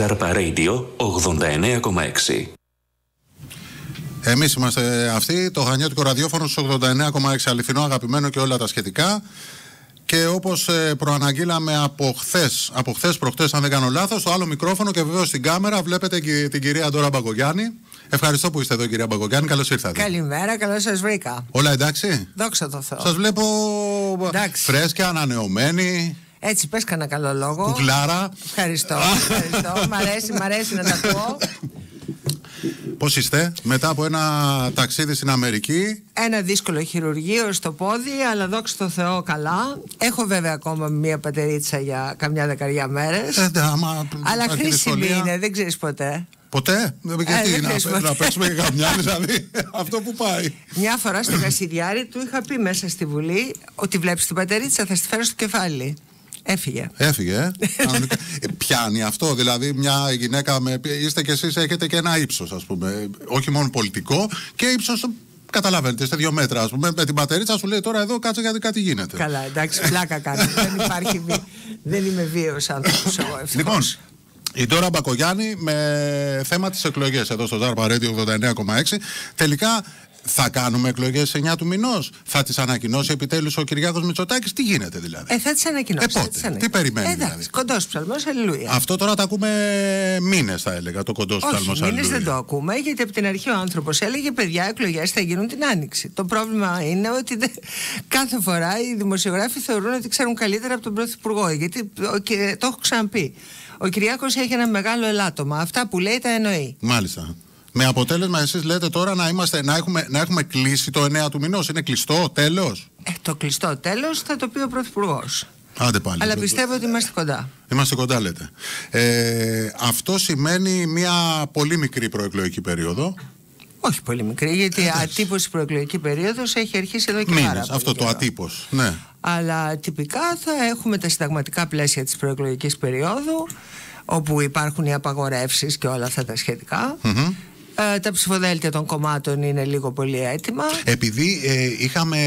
Ζάρπα Radio 89,6. Εμείς είμαστε αυτοί, το Χανιώτικο ραδιόφωνο στους 89,6 αληθινό, αγαπημένο και όλα τα σχετικά. Και όπως προαναγγείλαμε από χθες, από χθες προχθέ, αν δεν κάνω λάθος, το άλλο μικρόφωνο και βεβαίως στην κάμερα βλέπετε και την κυρία Ντόρα Μπαγκογιάννη. Ευχαριστώ που είστε εδώ, κυρία Μπαγκογιάννη. Καλώς ήρθατε. Καλημέρα, καλώς σας βρήκα. Όλα εντάξει; Δόξα τω Θεώ. Σας βλέπω Εντάξει. φρέσκια, ανανεωμένη. Έτσι, πες κανένα καλό λόγο. Κουκλάρα. Ευχαριστώ. ευχαριστώ. μ' αρέσει, μ' αρέσει να τα πω. Πώς είστε, μετά από ένα ταξίδι στην Αμερική. Ένα δύσκολο χειρουργείο στο πόδι, αλλά δόξα τω Θεώ καλά. Έχω βέβαια ακόμα μία πατερίτσα για καμιά δεκαριά μέρες. Ε, ναι, άμα αλλά υπάρχει χρήσιμη δυσκολία. είναι, δεν ξέρεις ποτέ. Ποτέ; Ε, Γιατί δεν να, ξέρεις ποτέ. να παίξουμε για καμιά, δηλαδή. Αυτό που πάει. Μια φορά στο Κασιδιάρι του είχα πει μέσα στη Βουλή ότι βλέπεις την πατερίτσα, θα στη φέρω στο κεφάλι. Έφυγε. Έφυγε, ε. Κανονικά. Ε, Πιάνει αυτό. Δηλαδή, μια γυναίκα με. Είστε κι εσείς, έχετε και ένα ύψος, ας πούμε. Όχι μόνο πολιτικό, και ύψος. Καταλαβαίνετε, είστε δύο μέτρα, ας πούμε. Με την πατερίτσα σου λέει τώρα εδώ κάτσε γιατί κάτι γίνεται. Καλά, εντάξει, πλάκα κάνει. δεν υπάρχει βι... Δεν είμαι βίαιος άνθρωπος εγώ. ευτυχώς. Λοιπόν, η Ντόρα Μπακογιάννη με θέμα τις εκλογές εδώ στο Ζάρπα Radio 89,6 τελικά θα κάνουμε εκλογές 9 του μηνός θα τις ανακοινώσει επιτέλους ο Κυριάκος Μητσοτάκης τι γίνεται δηλαδή; Ε, θα τις ανακοινώσεις. Ε, πότε, τις περιμένει Ε, εντάξει, δηλαδή; κοντός ψαλμός, αλληλούια. αυτό τώρα τα ακούμε μήνες θα έλεγα το κοντός Όχι, στάλμος μήνες δεν το ακούμε, γιατί από την αρχή ο άνθρωπος έλεγε: Παιδιά, εκλογές θα γίνουν την άνοιξη. Το πρόβλημα είναι ότι δεν- κάθε φορά οι δημοσιογράφοι θεωρούν ότι ξέρουν καλύτερα από τον Πρωθυπουργό. Γιατί ο- και το έχω ξαναπεί. Ο Κυριάκος έχει ένα μεγάλο ελάττωμα. Αυτά που λέει τα εννοεί. Μάλιστα με αποτέλεσμα εσείς λέτε τώρα να, είμαστε, να, έχουμε, να έχουμε κλείσει το 9 του μηνός είναι κλειστό τέλος; Ε, το κλειστό τέλος θα το πει ο Πρωθυπουργός. Άντε πάλι Αλλά πιστεύω ότι είμαστε κοντά. Είμαστε κοντά λέτε. Ε, αυτό σημαίνει μια πολύ μικρή προεκλογική περίοδο. Όχι πολύ μικρή, γιατί η ατύπωση προεκλογική περίοδος έχει αρχίσει εδώ και πάρα Μήνες. πολύ Αυτό το καιρό. ατύπως. Ναι. Αλλά τυπικά θα έχουμε τα συνταγματικά πλαίσια της προεκλογικής περίοδου όπου υπάρχουν οι απαγορεύσεις και όλα αυτά τα σχετικα Ε, τα ψηφοδέλτια των κομμάτων είναι λίγο πολύ έτοιμα. Επειδή ε, είχαμε.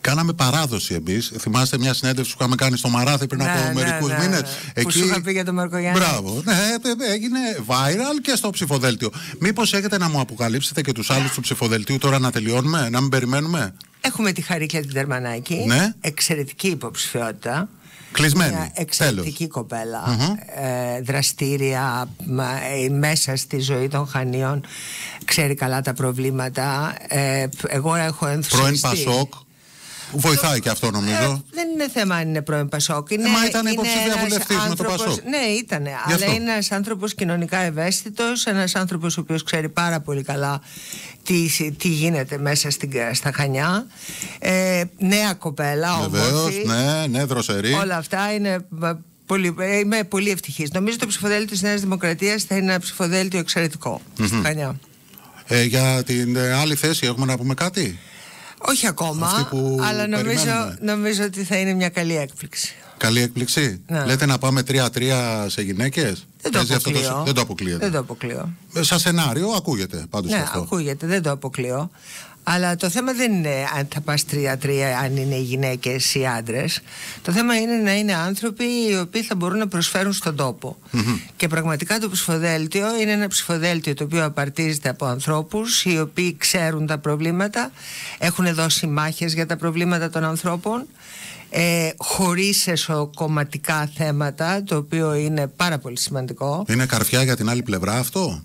Κάναμε παράδοση εμείς. Θυμάστε μια συνέντευξη που είχαμε κάνει στο Μαράθι πριν Ναι, από ναι, μερικούς ναι, μήνες. ναι. Που σου είχα πει για τον Μαρκογιάννη. Μπράβο. Ναι, ε, ε, έγινε viral και στο ψηφοδέλτιο. Μήπως έχετε να μου αποκαλύψετε και τους άλλους του ψηφοδελτίου τώρα να τελειώνουμε, να μην περιμένουμε; Έχουμε τη Χαρίκλια την Τερμανάκη, Ναι. εξαιρετική υποψηφιότητα. Κλεισμένη. Μια εξαιρετική Τέλος. κοπέλα, ε, δραστήρια μα, ε, μέσα στη ζωή των Χανίων, ξέρει καλά τα προβλήματα. Ε, εγώ έχω Πρώην ενθουσιαστεί. Πασόκ. Βοηθάει και αυτό νομίζω. Ε, δεν είναι θέμα αν είναι πρώην Πασόκ. Είναι, μα ήταν είναι υποψήφια ένας βουλευτής με το άνθρωπος- Πασόκ. Ναι, ήταν. Αλλά αυτό. είναι ένας άνθρωπος κοινωνικά ευαίσθητος, ένας άνθρωπος ο οποίος ξέρει πάρα πολύ καλά τι, τι γίνεται μέσα στην, στα Χανιά. Ε, νέα κοπέλα, Βεβαίως, όμορφη. ναι, ναι, δροσερή. Όλα αυτά είναι. ε, Πολύ, ε, είμαι πολύ ευτυχής. Νομίζω το ψηφοδέλτιο της Νέας Δημοκρατίας θα είναι ένα ψηφοδέλτιο εξαιρετικό στα Χανιά. Ε, για την ε, άλλη θέση έχουμε να πούμε κάτι; Όχι ακόμα, Αυτή που αλλά νομίζω, περιμένουμε. νομίζω ότι θα είναι μια καλή έκπληξη. Καλή έκπληξη. Ναι. Λέτε να πάμε 3-3 σε γυναίκες; Δεν το αποκλείω. δεν το αποκλείεται. Δεν το αποκλείω. Ε, Σαν σενάριο ακούγεται πάντως Ναι, αυτό. ακούγεται, δεν το αποκλείω. Αλλά το θέμα δεν είναι αν θα πας τρία-τρία, αν είναι οι γυναίκες ή οι άντρες. Το θέμα είναι να είναι άνθρωποι οι οποίοι θα μπορούν να προσφέρουν στον τοπο Και πραγματικά το ψηφοδέλτιο είναι ένα ψηφοδέλτιο το οποίο απαρτίζεται από ανθρώπους οι οποίοι ξέρουν τα προβλήματα, έχουν δώσει μάχες για τα προβλήματα των ανθρώπων, ε, χωρίς εσωκομματικά θέματα, το οποίο είναι πάρα πολύ σημαντικό. Είναι καρφιά για την άλλη πλευρά αυτό;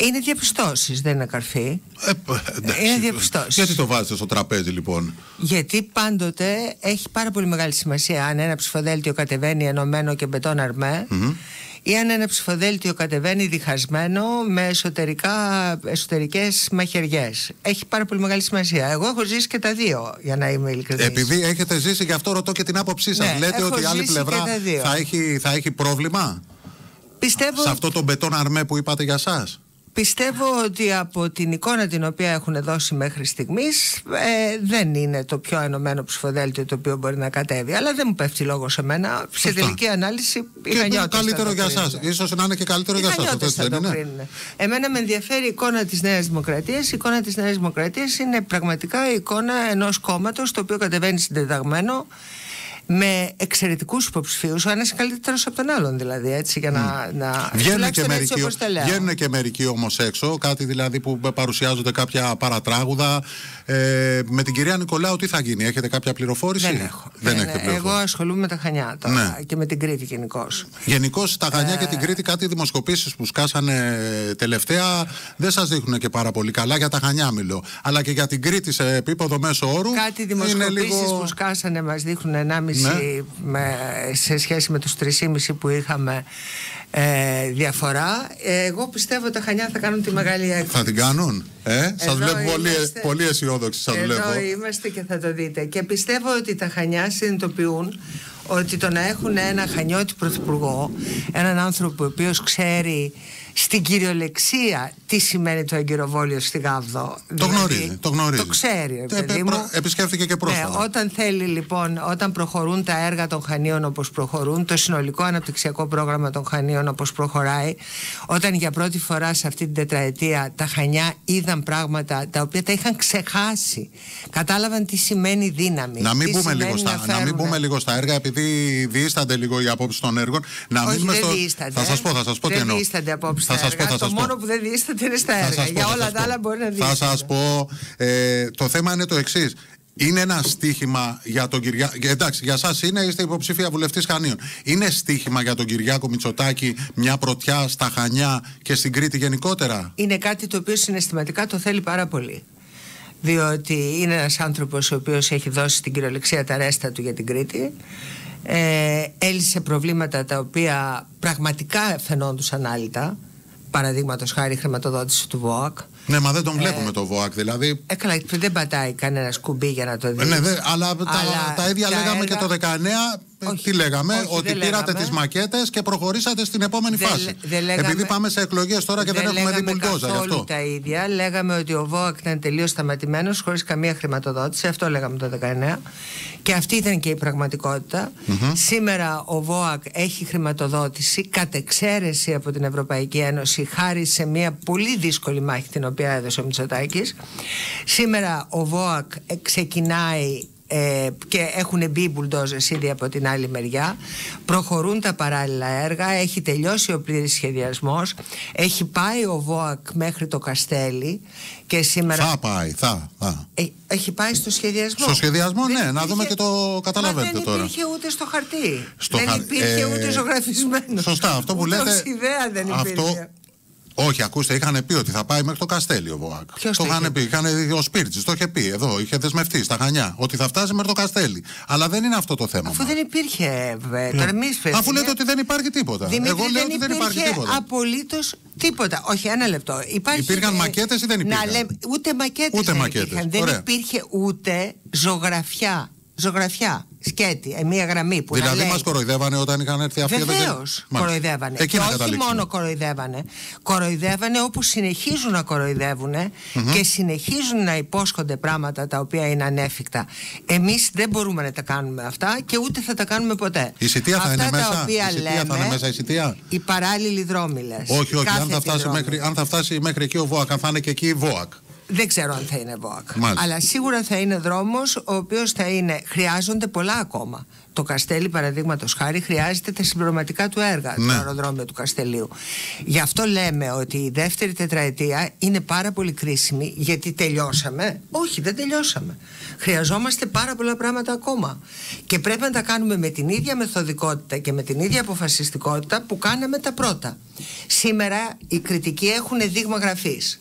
Είναι διαπιστώσεις, δεν είναι καρφί; Ε, π, εντάξει. Είναι διαπιστώσεις. Γιατί το βάζετε στο τραπέζι λοιπόν; Γιατί πάντοτε έχει πάρα πολύ μεγάλη σημασία αν ένα ψηφοδέλτιο κατεβαίνει ενωμένο και μπετόν αρμέ ή αν ένα ψηφοδέλτιο κατεβαίνει διχασμένο με εσωτερικά, εσωτερικές μαχαιριές. Έχει πάρα πολύ μεγάλη σημασία. Εγώ έχω ζήσει και τα δύο, για να είμαι ειλικρινής. Επειδή έχετε ζήσει, γι' αυτό ρωτώ και την άποψή σας. Ναι, Λέτε έχω ότι η άλλη ζήσει πλευρά και τα δύο. θα έχει, θα έχει πρόβλημα; Πιστεύω, σε αυτό το μπετόν αρμέ που είπατε για σας; Πιστεύω ότι από την εικόνα την οποία έχουν δώσει μέχρι στιγμής ε, δεν είναι το πιο ενωμένο ψηφοδέλτιο το οποίο μπορεί να κατέβει. Αλλά δεν μου πέφτει λόγο σε μένα. Σε Σωστά. τελική ανάλυση οι Και Χανιώτες θα καλύτερο το για κρίνουν. εσάς. σω να είναι και καλύτερο Οι για εσά. Χανιώτες θα το κρίνουν. Εμένα με ενδιαφέρει η εικόνα της Νέας Δημοκρατίας. Η εικόνα της Νέας Δημοκρατίας είναι πραγματικά η εικόνα ενός κόμματος το οποίο κατεβαίνει συντεταγμένο με εξαιρετικούς υποψηφίους, ο ένας καλύτερος από τον άλλον δηλαδή. Έτσι, για να, να... Βγαίνουν και, μερικοί, βγαίνουν και μερικοί όμως έξω, κάτι δηλαδή που παρουσιάζονται κάποια παρατράγουδα. Ε, με την κυρία Νικολάου, τι θα γίνει, έχετε κάποια πληροφόρηση; Δεν έχω. Δεν, δεν έχετε πληροφόρηση. Εγώ ασχολούμαι με τα Χανιά τώρα ναι. και με την Κρήτη γενικώς. Γενικώς τα Χανιά και την ε, Κρήτη, κάτι δημοσκοπήσεις που σκάσανε τελευταία δεν σας δείχνουν και πάρα πολύ καλά. Για τα Χανιά μιλώ. Αλλά και για την Κρήτη σε επίπεδο μέσο όρου. Κάτι δημοσκοπήσεις λίγο... που σκάσανε μας δείχνουν 1,5 ναι. με, σε σχέση με τους 3,5 που είχαμε ε, διαφορά. Εγώ πιστεύω ότι τα Χανιά θα κάνουν τη μεγάλη έκθεση. Θα την κάνουν. Ε; Σας βλέπω πολύ, πολύ αισιόδοξοι. Σας εδώ βλέπω. είμαστε και θα το δείτε. Και πιστεύω ότι τα Χανιά συνειδητοποιούν ότι το να έχουν ένα χανιώτη πρωθυπουργό, έναν άνθρωπο ο οποίος ξέρει στην κυριολεξία τι σημαίνει το εγκυροβόλιο στη Γάβδο. Το δηλαδή, γνωρίζει, το γνωρίζει. Το ξέρει, ε, παιδί μου. Επισκέφθηκε και πρόσφατα. Ναι, όταν θέλει λοιπόν, όταν προχωρούν τα έργα των Χανίων όπως προχωρούν, το συνολικό αναπτυξιακό πρόγραμμα των Χανίων όπως προχωράει, όταν για πρώτη φορά σε αυτή την τετραετία τα Χανιά είδαν πράγματα τα οποία τα είχαν ξεχάσει. Κατάλαβαν τι σημαίνει δύναμη. Να μην, πούμε λίγο, στα, να, να μην πούμε λίγο στα έργα, επειδή διήστανται λίγο οι απόψεις των έργων. Να Όχι, δεν στο... Θα σας πω, θα σας πω τι εννοώ. Θα σας πω, θα το μόνο που δεν διήσταται είναι στα έργα. Για όλα τα άλλα μπορεί να διήσταται. Θα σας πω. Ε, το θέμα είναι το εξής. Είναι ένα στίχημα για τον Κυριάκο. Εντάξει, για εσά είναι, είστε υποψήφια βουλευτής Χανίων. Είναι στίχημα για τον Κυριάκο Μητσοτάκη μια πρωτιά στα Χανιά και στην Κρήτη γενικότερα; Είναι κάτι το οποίο συναισθηματικά το θέλει πάρα πολύ. Διότι είναι ένας άνθρωπος ο οποίος έχει δώσει την κυριολεξία τα ρέστα του για την Κρήτη ε, έλυσε προβλήματα τα οποία πραγματικά φαινόντουσαν άλυτα παραδείγματος χάρη χρηματοδότηση του ΒΟΑΚ. Ναι, μα δεν τον βλέπουμε ε, το ΒΟΑΚ, δηλαδή. Ε, καλά, δεν πατάει κανένας κουμπί για να το δει. Ναι, δε, αλλά, αλλά, τα, τα ίδια λέγαμε και το 19 όχι, τι λέγαμε, ότι πήρατε τις μακέτες και προχωρήσατε στην επόμενη φάση. Επειδή πάμε σε εκλογές τώρα και δεν, δεν έχουμε δει μπουλντόζα γι' αυτό. τα ίδια. Λέγαμε ότι ο ΒΟΑΚ ήταν τελείως σταματημένος, χωρίς καμία χρηματοδότηση. Αυτό λέγαμε το 19. Και αυτή ήταν και η πραγματικότητα. Σήμερα ο ΒΟΑΚ έχει χρηματοδότηση κατ' εξαίρεση από την Ευρωπαϊκή Ένωση, χάρη σε μια πολύ δύσκολη μάχη την οποία έδωσε ο Μητσοτάκης. Σήμερα ο ΒΟΑΚ ξεκινάει ε, και έχουν μπει μπουλντόζες ήδη από την άλλη μεριά προχωρούν τα παράλληλα έργα έχει τελειώσει ο πλήρης σχεδιασμός έχει πάει ο ΒΟΑΚ μέχρι το Καστέλι και σήμερα... Θα πάει, θα, θα. Ε, έχει πάει στο σχεδιασμό; Στο σχεδιασμό, ναι, να δούμε και το καταλαβαίνετε τώρα. Δεν υπήρχε ούτε στο χαρτί. δεν υπήρχε ε, ούτε ζωγραφισμένος. Σωστά, αυτό που λέτε. ιδέα δεν υπήρχε. Αυτό όχι, ακούστε, είχαν πει ότι θα πάει μέχρι το Καστέλιο ο Βοάκ. Ποιος το είχαν πει, είχαν, ο Σπίρτζης το είχε πει εδώ, είχε δεσμευτεί στα Χανιά, ότι θα φτάσει μέχρι το Καστέλι. Αλλά δεν είναι αυτό το θέμα. Αφού δεν υπήρχε. Ε, τώρα Αφού λέτε ότι δεν υπάρχει τίποτα. Δημήτρης, Εγώ λέω ότι δεν υπάρχει τίποτα. Απολύτως τίποτα. Όχι, ένα λεπτό. Υπάρχει, Υπήρχαν ε, μακέτες ή δεν υπήρχαν; Να ούτε μακέτες. Ούτε μακέτες. Δεν υπήρχε ούτε ζωγραφιά. Ζωγραφιά σκέτη, ε, μία γραμμή που Δηλαδή μας κοροϊδεύανε όταν είχαν έρθει αυτοί Βεβαίως κοροϊδεύανε. Εκεί και όχι μόνο κοροϊδεύανε. Κοροϊδεύανε όπου συνεχίζουν να κοροϊδεύουν και συνεχίζουν να υπόσχονται πράγματα τα οποία είναι ανέφικτα. Εμείς δεν μπορούμε να τα κάνουμε αυτά και ούτε θα τα κάνουμε ποτέ. Η σιτία θα είναι μέσα. η σιτία θα είναι μέσα η σιτία. Οι παράλληλοι δρόμοι Όχι, όχι. Αν θα, φτάσει μέχρι, αν θα φτάσει μέχρι εκεί ο ΒΟΑΚ, αν θα είναι και εκεί η ΒΟΑΚ. Δεν ξέρω αν θα είναι ΒΟΑΚ. Αλλά σίγουρα θα είναι δρόμος ο οποίος θα είναι. Χρειάζονται πολλά ακόμα. Το Καστέλι, παραδείγματος χάρη, χρειάζεται τα συμπληρωματικά του έργα, ναι. το αεροδρόμιο του Καστελίου. Γι' αυτό λέμε ότι η δεύτερη τετραετία είναι πάρα πολύ κρίσιμη, γιατί τελειώσαμε. Όχι, δεν τελειώσαμε. Χρειαζόμαστε πάρα πολλά πράγματα ακόμα. Και πρέπει να τα κάνουμε με την ίδια μεθοδικότητα και με την ίδια αποφασιστικότητα που κάναμε τα πρώτα. Σήμερα οι κριτικοί έχουν δείγμα γραφής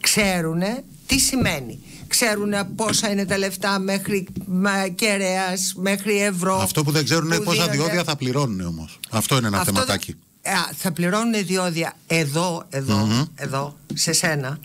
ξέρουν τι σημαίνει. Ξέρουν πόσα είναι τα λεφτά μέχρι κεραία, μέχρι ευρώ. Αυτό που δεν ξέρουν είναι πόσα διόδια θα πληρώνουν όμως. Αυτό είναι ένα Αυτό θεματάκι. θα πληρώνουν διόδια εδώ, εδώ, σε σένα,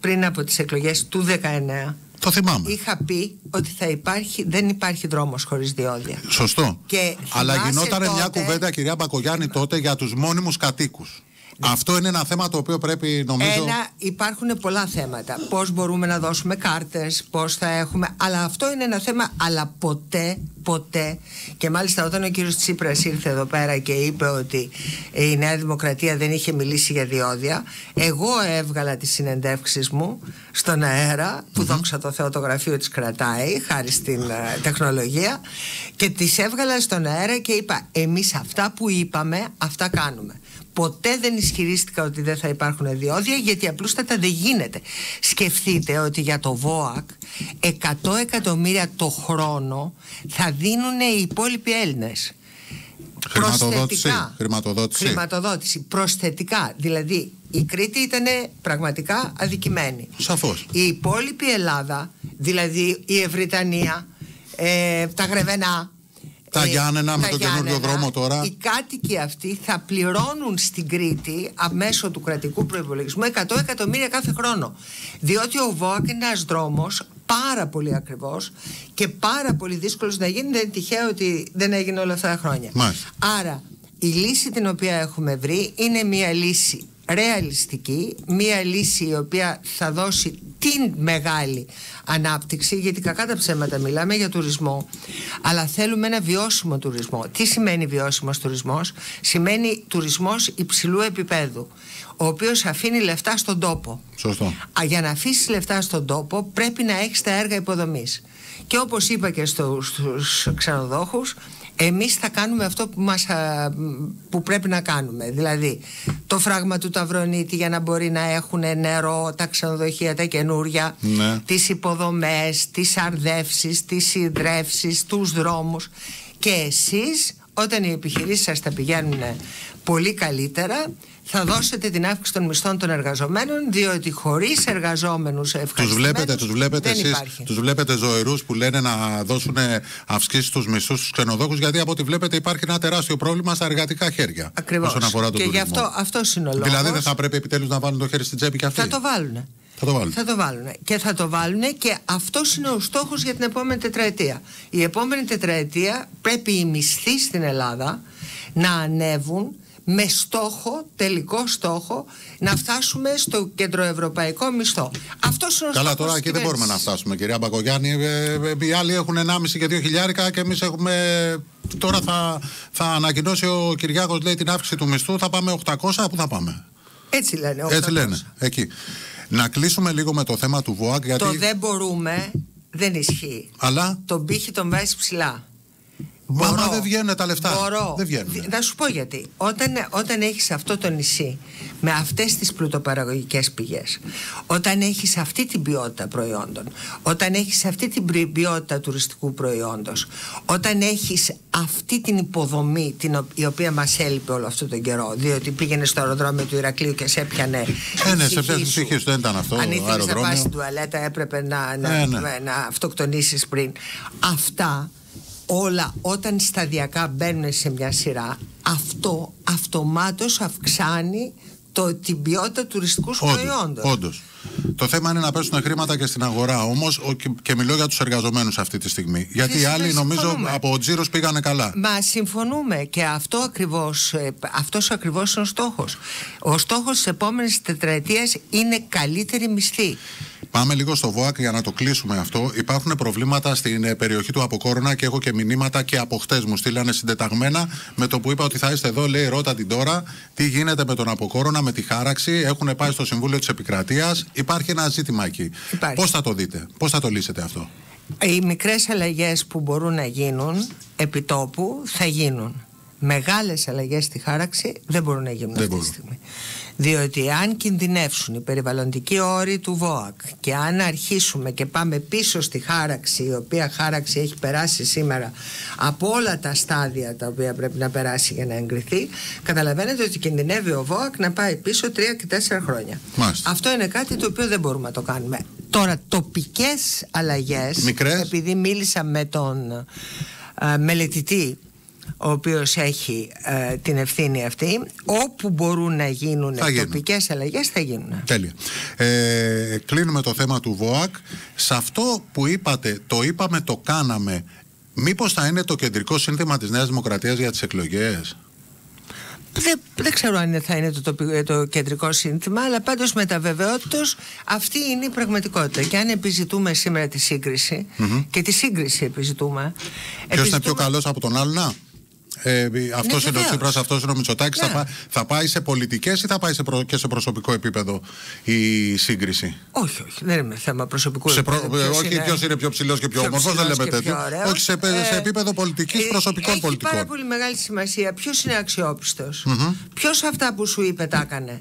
πριν από τις εκλογές του 19. Το θυμάμαι. Είχα πει ότι θα υπάρχει, δεν υπάρχει δρόμος χωρίς διόδια. Σωστό. Και Αλλά γινόταν μια κουβέντα, κυρία Μπακογιάννη, τότε για τους μόνιμους κατοίκους. Αυτό είναι ένα θέμα το οποίο πρέπει νομίζω. Ένα, υπάρχουν πολλά θέματα. Πώς μπορούμε να δώσουμε κάρτες, πώς θα έχουμε. Αλλά αυτό είναι ένα θέμα. Αλλά ποτέ, ποτέ. Και μάλιστα όταν ο κύριος Τσίπρας ήρθε εδώ πέρα και είπε ότι η Νέα Δημοκρατία δεν είχε μιλήσει για διόδια, εγώ έβγαλα τις συνεντεύξεις μου στον αέρα, που δόξα τω Θεώ το γραφείο της κρατάει, χάρη στην ε, τεχνολογία, και τις έβγαλα στον αέρα και είπα: Εμείς αυτά που είπαμε, αυτά κάνουμε. Ποτέ δεν ισχυρίστηκα ότι δεν θα υπάρχουν διόδια γιατί απλούστατα δεν γίνεται. Σκεφτείτε ότι για το ΒΟΑΚ 100 εκατομμύρια το χρόνο θα δίνουν οι υπόλοιποι Έλληνες. Χρηματοδότηση. Χρηματοδότηση. Χρηματοδότηση. Προσθετικά. Δηλαδή η Κρήτη ήταν πραγματικά αδικημένη. Σαφώς. Η υπόλοιπη Ελλάδα, δηλαδή η Ευρυτανία, ε, τα Γρεβενά, τα ε, Γιάννενα με τα τον καινούριο Γιάννενα, δρόμο τώρα. Οι κάτοικοι αυτοί θα πληρώνουν στην Κρήτη αμέσως του κρατικού προπολογισμού 100 εκατομμύρια κάθε χρόνο. Διότι ο ΒΟΑΚ είναι ένας δρόμος πάρα πολύ ακριβώ και πάρα πολύ δύσκολος να γίνει. Δεν είναι τυχαίο ότι δεν έγινε όλα αυτά τα χρόνια. Μάλιστα. Άρα, η λύση την οποία έχουμε βρει είναι μια λύση ρεαλιστική, μια λύση η οποία θα δώσει την μεγάλη ανάπτυξη, γιατί κακά τα ψέματα μιλάμε για τουρισμό, αλλά θέλουμε ένα βιώσιμο τουρισμό. Τι σημαίνει βιώσιμος τουρισμός; Σημαίνει τουρισμός υψηλού επίπεδου, ο οποίος αφήνει λεφτά στον τόπο. Σωστό. Α, για να αφήσεις λεφτά στον τόπο πρέπει να έχεις τα έργα υποδομής. Και όπως είπα και στους, στους ξενοδόχους, εμείς θα κάνουμε αυτό που, μας, α, που πρέπει να κάνουμε. Δηλαδή το φράγμα του Ταυρονίτη για να μπορεί να έχουν νερό, τα ξενοδοχεία, τα καινούρια, Ναι. τις υποδομές, τις αρδεύσεις, τις συντρεύσεις, τους δρόμους. Και εσείς όταν οι επιχειρήσεις σας τα πηγαίνουν πολύ καλύτερα θα δώσετε την αύξηση των μισθών των εργαζομένων διότι χωρίς εργαζόμενους Τους ευχαριστημένους βλέπετε, τους βλέπετε δεν εσείς, υπάρχει. τους βλέπετε ζωηρούς που λένε να δώσουν αυξήσεις στους μισθούς στους ξενοδόχους γιατί από ό,τι βλέπετε υπάρχει ένα τεράστιο πρόβλημα στα εργατικά χέρια. Ακριβώς. Όσον αφορά τον και γι' τουρισμό. αυτό αυτός είναι ο λόγος. Δηλαδή δεν θα πρέπει επιτέλους να βάλουν το χέρι στην τσέπη και αυτοί; Θα το βάλουν. Θα το βάλουν. Θα το βάλουν. Και θα το βάλουν και αυτός είναι ο στόχος για την επόμενη τετραετία. Η επόμενη τετραετία πρέπει οι μισθοί στην Ελλάδα να ανέβουν με στόχο, τελικό στόχο, να φτάσουμε στο κεντροευρωπαϊκό μισθό. Αυτός είναι ο Καλά, στόχος τώρα της εκεί δεν μπορούμε να κυβέρνησης. φτάσουμε, κυρία Μπακογιάννη. Ε, ε, οι άλλοι έχουν 1,5 και 2 χιλιάρικα και εμείς έχουμε. Τώρα θα, θα ανακοινώσει ο Κυριάκος λέει την αύξηση του μισθού. Θα πάμε 800, πού θα πάμε; Έτσι λένε. Έτσι 800. λένε. Εκεί. Να κλείσουμε λίγο με το θέμα του ΒΟΑΚ γιατί. Το δεν μπορούμε δεν ισχύει. Αλλά; Τον πύχη τον βάζει ψηλά. Μα, Μπορώ. μα δεν βγαίνουν τα λεφτά. Μπορώ. Δεν βγαίνουν. Δι- Να σου πω γιατί. Όταν, όταν έχεις αυτό το νησί με αυτές τις πλουτοπαραγωγικές πηγές, όταν έχεις αυτή την ποιότητα προϊόντων, όταν έχεις αυτή την πρι- ποιότητα τουριστικού προϊόντος, όταν έχεις αυτή την υποδομή την, ο- η οποία μας έλειπε όλο αυτό τον καιρό, διότι πήγαινες στο αεροδρόμιο του Ηρακλείου και σε έπιανε Ε, ναι, η σε πιάσει η σου. ψυχή σου, δεν ήταν αυτό, Αν ήθελες να αεροδρόμιο. πας στην τουαλέτα έπρεπε να, να, Ε, ναι. να αυτοκτονήσεις πριν. Αυτά όλα όταν σταδιακά μπαίνουν σε μια σειρά αυτό αυτομάτως αυξάνει το, την ποιότητα τουριστικού σου προϊόντος. Όντως. Το θέμα είναι να πέσουν χρήματα και στην αγορά. Όμως, και, και μιλώ για τους εργαζομένους αυτή τη στιγμή. Γιατί οι Φυσικά, άλλοι νομίζω συμφωνούμε. από ο τζίρος πήγανε καλά. Μα συμφωνούμε και αυτό ακριβώς, ε, αυτός ακριβώς είναι ο στόχος. Ο στόχος της επόμενης τετραετίας είναι καλύτερη μισθή. Πάμε λίγο στο ΒΟΑΚ για να το κλείσουμε αυτό. Υπάρχουν προβλήματα στην ε, περιοχή του Αποκόρονα και έχω και μηνύματα και από χτες μου στείλανε συντεταγμένα με το που είπα ότι θα είστε εδώ. Λέει, ρώτα την τώρα τι γίνεται με τον Αποκόρονα, με τη χάραξη. Έχουν πάει στο Συμβούλιο της Επικρατείας. Υπάρχει ένα ζήτημα εκεί. Υπάρχει. Πώς θα το δείτε, πώς θα το λύσετε αυτό; Οι μικρές αλλαγές που μπορούν να γίνουν επιτόπου θα γίνουν. Μεγάλες αλλαγές στη χάραξη δεν μπορούν να γίνουν Δεν αυτή τη μπορούν. στιγμή. Διότι αν κινδυνεύσουν οι περιβαλλοντικοί όροι του ΒΟΑΚ και αν αρχίσουμε και πάμε πίσω στη χάραξη, η οποία χάραξη έχει περάσει σήμερα από όλα τα στάδια τα οποία πρέπει να περάσει για να εγκριθεί, καταλαβαίνετε ότι κινδυνεύει ο ΒΟΑΚ να πάει πίσω τρία και τέσσερα χρόνια. Μάλιστα. Αυτό είναι κάτι το οποίο δεν μπορούμε να το κάνουμε. Τώρα, τοπικές αλλαγές, Μικρές. επειδή μίλησα με τον ε, μελετητή ο οποίος έχει ε, την ευθύνη αυτή όπου μπορούν να γίνουν Θα γίνουν. τοπικές αλλαγές θα γίνουν Τέλεια. Ε, κλείνουμε το θέμα του ΒΟΑΚ. Σε αυτό που είπατε, το είπαμε, το κάναμε. Μήπως θα είναι το κεντρικό σύνθημα της Νέας Δημοκρατίας για τις εκλογές; δεν, δεν ξέρω αν θα είναι το, τοπικό, το κεντρικό σύνθημα, αλλά πάντως με τα βεβαιότητος αυτή είναι η πραγματικότητα. Και αν επιζητούμε σήμερα τη συγκριση και τη σύγκριση επιζητούμε. Ποιος είναι πιο καλός από τον άλλο, να. Ε, αυτός Ναι, είναι ο βεβαίως. Τσίπρας, αυτός είναι ο Μητσοτάκης. Ναι. Θα, πά- θα πάει σε πολιτικές ή θα πάει σε προ- και σε προσωπικό επίπεδο η σύγκριση; Όχι, όχι, δεν είναι θέμα προσωπικού Σε προ- επίπεδου. ε, Ποιος όχι ποιος είναι πιο ψηλός και πιο, πιο όμορφος, δεν ψηλός λέμε και τέτοιο. πιο ωραίος. Όχι σε, επέ- σε Ε, επίπεδο πολιτικής, ε, προσωπικών έχει πολιτικών. πάρα πολύ μεγάλη σημασία ποιος είναι αξιόπιστος. Ποιος αυτά που σου είπε τα έκανε;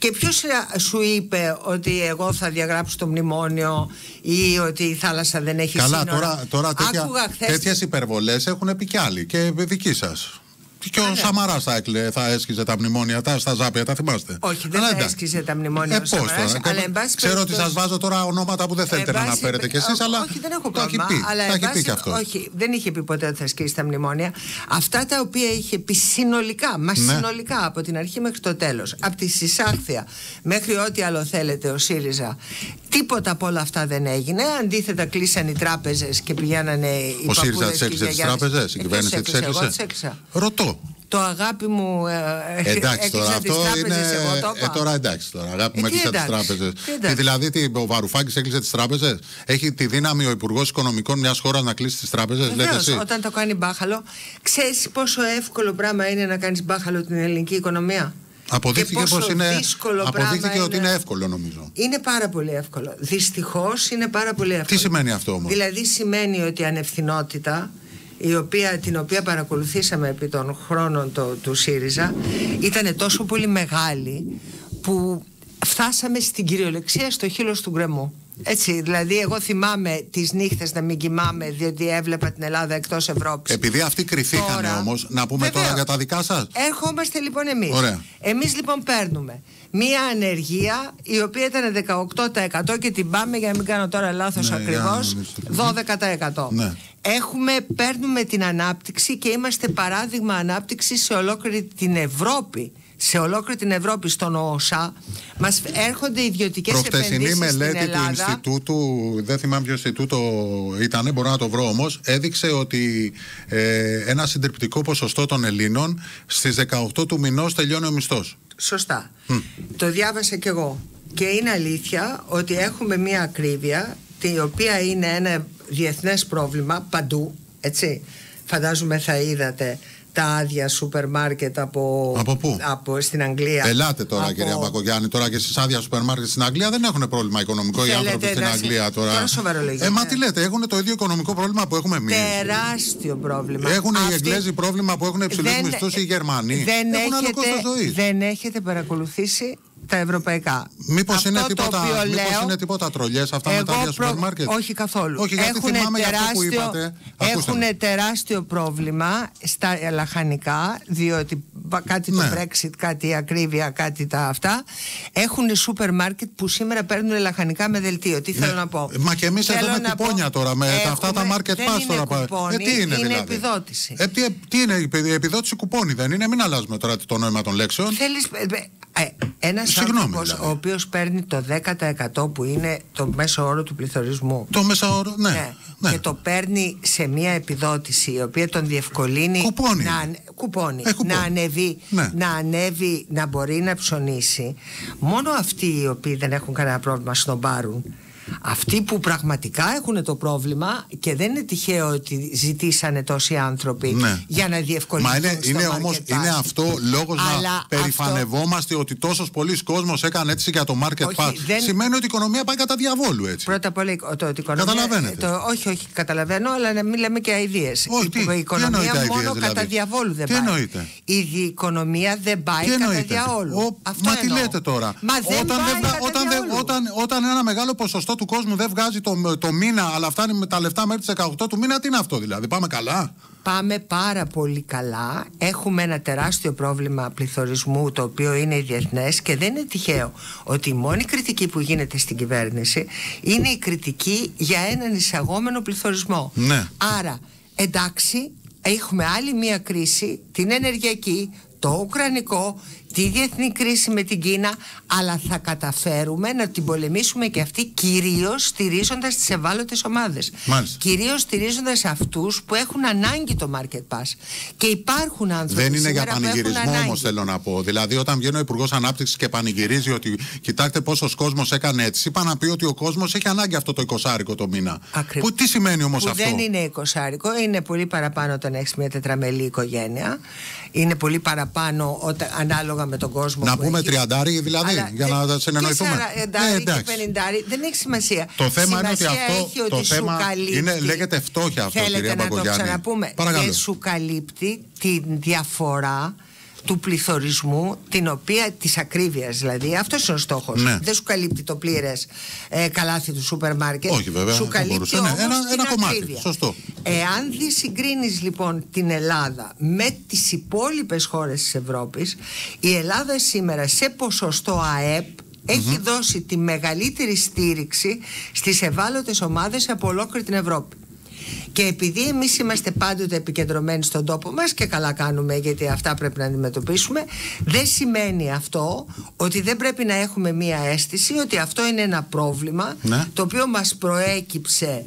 Και ποιος σου είπε ότι εγώ θα διαγράψω το μνημόνιο ή ότι η θάλασσα δεν έχει Καλά, σύνορα; τώρα, τώρα τέτοια, Άκουγα χθες τέτοιες υπερβολές έχουν πει κι άλλοι και δικοί σας. Και ο ναι. Σαμαράς θα, έκλε, θα έσκιζε τα μνημόνια, τα στα ζάπια, τα θυμάστε; Όχι, δεν Αλλά θα εντάξει. έσκιζε τα μνημόνια Ε, ο πώς Σαμαράς, τώρα, αλλά εν πάση Ξέρω ότι περιπτώσει- σας βάζω τώρα ονόματα που δεν θέλετε Εν να πάση αναφέρετε κι πε- εσείς, αλλά όχι, δεν έχω το έχει πρόβλημα. πει. Αλλά Τα εν έχει πει πάση- κι αυτός. Όχι, δεν είχε πει ποτέ ότι θα σκίσει τα μνημόνια. Αυτά τα οποία είχε πει συνολικά, μα Ναι. συνολικά από την αρχή μέχρι το τέλος, από τη συσάχθεια μέχρι ό,τι άλλο θέλετε ο ΣΥΡΙΖΑ, τίποτα από όλα αυτά δεν έγινε. Αντίθετα, κλείσαν οι τράπεζες και πηγαίνανε οι Ο ΣΥΡΙΖΑ παππούδες τις και οι έκλεισε τις γιαγιάδες. τράπεζες, η Ε, κυβέρνηση ποιος τις έκλεισε, Εγώ έκλεισε. τις έκλεισα. Ρωτώ. Το αγάπη μου ε, ε, Εντάξει τώρα, έκλεισα τις αυτό είναι. τράπεζες, εγώ το Ε, είπα. τώρα εντάξει τώρα. Αγάπη μου, Ε, τι έκλεισε τις εντάξει, τράπεζες. τι εντάξει. Δηλαδή, τι, ο Βαρουφάκης έκλεισε τις τράπεζες; Έχει τη δύναμη ο Υπουργός Οικονομικών μιας χώρας να κλείσει τις τράπεζες, λέτε Βεβαίως, εσύ; όταν το κάνει μπάχαλο, ξέρεις πόσο εύκολο πράγμα είναι να κάνεις μπάχαλο την ελληνική οικονομία; Αποδείχθηκε Και πόσο πως είναι, δύσκολο αποδείχθηκε πράγμα ότι είναι εύκολο νομίζω. Είναι πάρα πολύ εύκολο. Δυστυχώς είναι πάρα πολύ εύκολο. Τι σημαίνει αυτό όμως; Δηλαδή σημαίνει ότι η ανευθυνότητα, η οποία, την οποία παρακολουθήσαμε επί των χρόνων το, του ΣΥΡΙΖΑ, ήταν τόσο πολύ μεγάλη που φτάσαμε στην κυριολεξία στο χείλος του γκρεμού. Έτσι, δηλαδή εγώ θυμάμαι τις νύχτες να μην κοιμάμαι διότι έβλεπα την Ελλάδα εκτός Ευρώπης. Επειδή αυτοί κρυθήκανε Τώρα- όμως, να πούμε Βεβαίως. τώρα για τα δικά σας. Ερχόμαστε λοιπόν εμείς. Ωραία. Εμείς λοιπόν παίρνουμε μία ανεργία η οποία ήταν 18% και την πάμε για να μην κάνω τώρα λάθος Ναι, ακριβώς για να 12%. Ναι. Έχουμε, παίρνουμε την ανάπτυξη και είμαστε παράδειγμα ανάπτυξης σε ολόκληρη την Ευρώπη. Σε ολόκληρη την Ευρώπη, στον ΟΟΣΑ, μας έρχονται ιδιωτικές Προχτεσινή επενδύσεις στην μελέτη του Ελλάδα. Ινστιτούτου, δεν θυμάμαι ποιο Ινστιτούτο ήταν, μπορώ να το βρω όμως, έδειξε ότι ε, ένα συντριπτικό ποσοστό των Ελλήνων στις 18 του μηνός τελειώνει ο μισθός. Σωστά. Το διάβασα κι εγώ. Και είναι αλήθεια ότι έχουμε μία ακρίβεια η οποία είναι ένα διεθνές πρόβλημα παντού, έτσι. Φαντάζομαι θα είδατε τα άδεια σούπερ μάρκετ από, Από πού; από στην Αγγλία. Ελάτε τώρα, Από- κυρία Μπακογιάννη, τώρα και στις άδεια σούπερ μάρκετ στην Αγγλία δεν έχουν πρόβλημα οικονομικό οι Θέλετε άνθρωποι στην να σε- Αγγλία τώρα. τώρα σοβαρολογείτε. Ε, μα τι λέτε, έχουν το ίδιο οικονομικό πρόβλημα που έχουμε εμείς; Τεράστιο πρόβλημα. Έχουν οι Αυτή- Εγγλέζοι πρόβλημα που έχουν υψηλούς Δεν- μισθούς οι Γερμανοί. Δεν έχουν άλλο έχετε, κόστος ζωής. δεν έχετε παρακολουθήσει τα ευρωπαϊκά. Μήπως Αυτό είναι, το τίποτα, οποίο μήπως λέω- είναι τίποτα τρολιές αυτά με τα Εγώ άδεια προ- σούπερ μάρκετ; Όχι καθόλου. Όχι, γιατί Έχουνε θυμάμαι για αυτό που τεράστιο- είπατε. Ακούστε με. Έχουν τεράστιο πρόβλημα στα λαχανικά, διότι πα- κάτι το Ναι. Brexit, κάτι η ακρίβεια, κάτι τα αυτά. Έχουν σούπερ μάρκετ που σήμερα παίρνουν λαχανικά με δελτίο. Τι θέλω Ναι. να πω; Μα και εμείς εδώ Θέλω με να κουπόνια πω, τώρα, με τα- αυτά τα έχουμε- market δεν pass είναι τώρα. πα- κουπόνι, ε, τι είναι, δηλαδή; επιδότηση. Ε, τι, τι είναι, η επι- επιδότηση κουπόνι δεν είναι, μην αλλάζουμε τώρα το νόημα των λέξεων. Θέλεις, ε, ε, ένας Συγγνώμη, άνθρωπος δηλαδή. ο οποίος παίρνει το 10% που είναι το μέσο όρο του πληθωρισμού Το μέσα όρο, ναι. Ναι. ναι. Και το παίρνει σε μια επιδότηση η οποία τον διευκολύνει Κουπόνι. να, ανε- κουπόνι, Ε, κουπόνι. να, ανεβεί, Ναι. να ανέβει, να μπορεί να ψωνίσει. Μόνο αυτοί οι οποίοι δεν έχουν κανένα πρόβλημα σνομπάρουν. Αυτοί που πραγματικά έχουν το πρόβλημα και δεν είναι τυχαίο ότι ζητήσανε τόσοι άνθρωποι Ναι. για να διευκολυνθούν Μα είναι, στο είναι market όμως pass. είναι αυτό λόγος Αλλά να αυτό- περηφανευόμαστε ότι τόσος πολλής κόσμος έκανε έτσι για το market Όχι, pass. δεν- Σημαίνει ότι η οικονομία πάει κατά διαβόλου έτσι. Πρώτα απ' όλα το ότι η οικονομία. Καταλαβαίνετε. Το, όχι, όχι, καταλαβαίνω, αλλά να μην λέμε και αειδίε. Όχι, η, τι- η τι οικονομία εννοείται μόνο αηδίες, δηλαδή; κατά διαβόλου δεν Τι πάει. εννοείται; Η δι- οικονομία δεν πάει Τι κατά εννοείται; διαόλου. Ο- Αυτό μα τι εννοώ. λέτε τώρα; Μα δεν όταν, πάει βγα- κατά όταν, δεν- διαόλου. όταν, όταν ένα μεγάλο ποσοστό του κόσμου δεν βγάζει το, το μήνα, αλλά φτάνει με τα λεφτά μέχρι τις 18 του μήνα, τι είναι αυτό δηλαδή. Πάμε καλά. Πάμε πάρα πολύ καλά. Έχουμε ένα τεράστιο πρόβλημα πληθωρισμού το οποίο είναι διεθνές και δεν είναι τυχαίο ότι η μόνη κριτική που γίνεται στην κυβέρνηση είναι η κριτική για έναν εισαγόμενο πληθωρισμό. Ναι. Άρα, εντάξει, έχουμε άλλη μία κρίση, την ενεργειακή, το ουκρανικό τη διεθνή κρίση με την Κίνα, αλλά θα καταφέρουμε να την πολεμήσουμε και αυτή κυρίως στηρίζοντας τις ευάλωτες ομάδες. Κυρίως στηρίζοντας αυτούς που έχουν ανάγκη το market pass. Και υπάρχουν άνθρωποι Δεν είναι για πανηγυρισμό όμως, θέλω να πω. Δηλαδή, όταν βγαίνει ο Υπουργός Ανάπτυξης και πανηγυρίζει ότι κοιτάξτε πόσος κόσμος έκανε έτσι, είπα να πει ότι ο κόσμος έχει ανάγκη αυτό το 20 το μήνα. Που, τι σημαίνει όμως αυτό; Δεν είναι 20 είναι πολύ παραπάνω όταν έχεις μια τετραμελή οικογένεια. Είναι πολύ παραπάνω όταν, ανάλογα με τον κόσμο. Να πούμε τριαντάρι δηλαδή, Αλλά, για να συνεννοηθούμε. Ναι, και πενιντάρι, δεν έχει σημασία. Το θέμα είναι ότι αυτό το θέμα είναι, λέγεται φτώχεια αυτό, Θέλετε κυρία να το ξαναπούμε. Και σου καλύπτει τη διαφορά του πληθωρισμού, την οποία της ακρίβειας δηλαδή. Αυτός είναι ο στόχος. Ναι. Δεν σου καλύπτει το πλήρες ε, καλάθι του σούπερ μάρκετ. Όχι, βέβαια. Σου καλύπτει ναι, ένα, ένα κομμάτι. Ακρίβεια. Σωστό. Εάν δει συγκρίνεις λοιπόν την Ελλάδα με τις υπόλοιπες χώρες της Ευρώπης, η Ελλάδα σήμερα σε ποσοστό ΑΕΠ έχει δώσει τη μεγαλύτερη στήριξη στις ευάλωτες ομάδες από ολόκληρη την Ευρώπη. Και επειδή εμείς είμαστε πάντοτε επικεντρωμένοι στον τόπο μας και καλά κάνουμε γιατί αυτά πρέπει να αντιμετωπίσουμε, δεν σημαίνει αυτό ότι δεν πρέπει να έχουμε μία αίσθηση ότι αυτό είναι ένα πρόβλημα ναι. το οποίο μας προέκυψε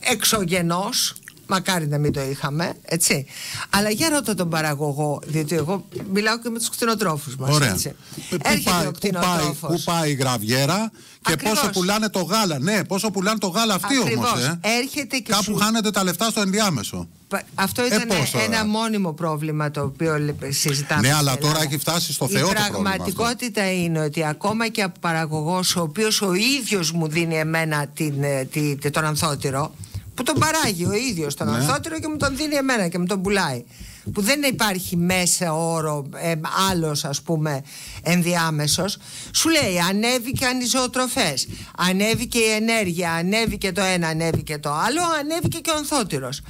εξωγενώς Μακάρι να μην το είχαμε, έτσι. Αλλά για ρώτα τον παραγωγό, διότι εγώ μιλάω και με τους κτηνοτρόφους μας. Ωραία. Έτσι. Πού πάει, πού, πάει, πού πάει η γραβιέρα και Ακριβώς. πόσο πουλάνε το γάλα. Ναι, πόσο πουλάνε το γάλα αυτοί όμως. Ε. Έρχεται και Κάπου σου... χάνετε τα λεφτά στο ενδιάμεσο. Αυτό ήταν ε, ένα μόνιμο πρόβλημα το οποίο συζητάμε. Ναι, αλλά τώρα έχει φτάσει στο Θεό Η πραγματικότητα είναι ότι ακόμα και από παραγωγός ο οποίος ο ίδιος μου δίνει εμένα την, ε, την, τον ανθότυρο που τον παράγει ο ίδιος τον ναι. ανθότυρο και μου τον δίνει εμένα και μου τον πουλάει. Που δεν υπάρχει μέσα όρο ε, άλλος ας πούμε ενδιάμεσος. Σου λέει ανέβηκαν οι ζωοτροφές ανέβηκε η ενέργεια ανέβηκε το ένα ανέβηκε το άλλο ανέβηκε και ο ανθότυρος